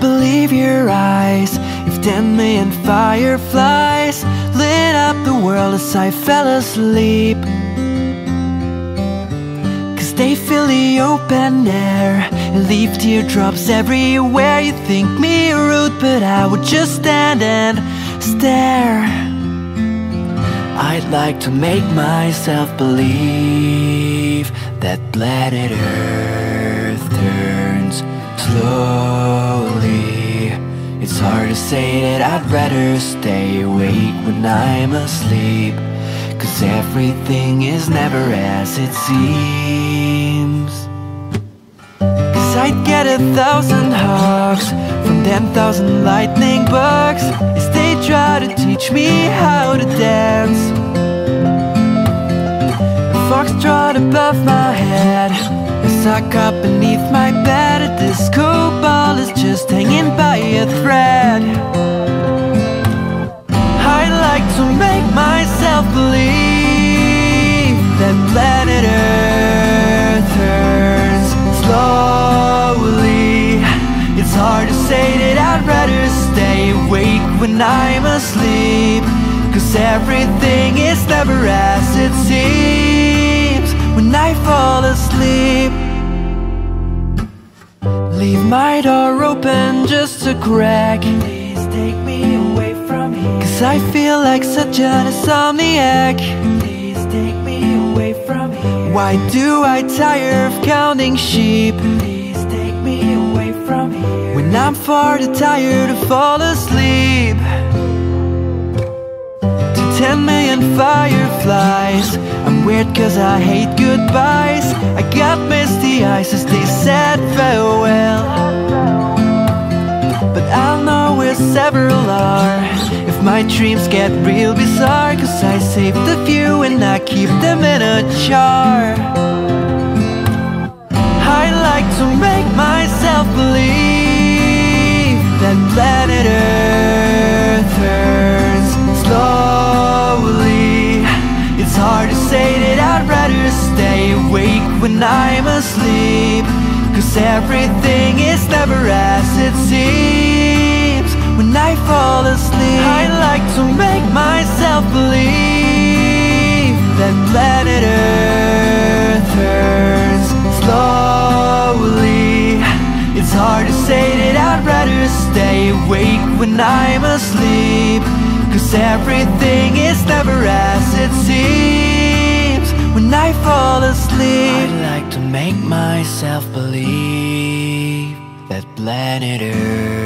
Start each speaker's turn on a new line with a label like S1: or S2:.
S1: believe your eyes If ten million fireflies Lit up the world as I fell asleep. Cause they fill the open air And leave teardrops everywhere. You think me rude but I would just stand and stare. I'd like to make myself believe That planet Earth turns slowly It's hard to say that I'd rather stay awake when I'm asleep Cause everything is never as it seems. Cause I'd get a thousand hugs From ten thousand lightning bugs As they try to teach me how to dance. Foxtrot above my A sock hop beneath my bed. A disco ball is just hanging by a thread. I'd like to make myself believe That planet Earth turns slowly. It's hard to say that I'd rather stay awake when I'm asleep Cause everything is never as it seems. When I fall asleep Leave my door open just a crack. Please take me away from here. Cause I feel like such an insomniac. Please take me away from here. Why do I tire of counting sheep? Please take me away from here. When I'm far too tired to fall asleep. To ten million fireflies. I'm weird cause I hate goodbyes. I got misty eyes as they said farewell several are. If my dreams get real bizarre Cause I save the few and I keep them in a jar. I like to make myself believe That planet Earth turns slowly. It's hard to say that I'd rather stay awake when I'm asleep Cause everything is never as it seems I fall asleep. I like to make myself believe That planet Earth turns slowly. It's hard to say that I'd rather stay awake when I'm asleep Cause everything is never as it seems. When I fall asleep I'd like to make myself believe That planet Earth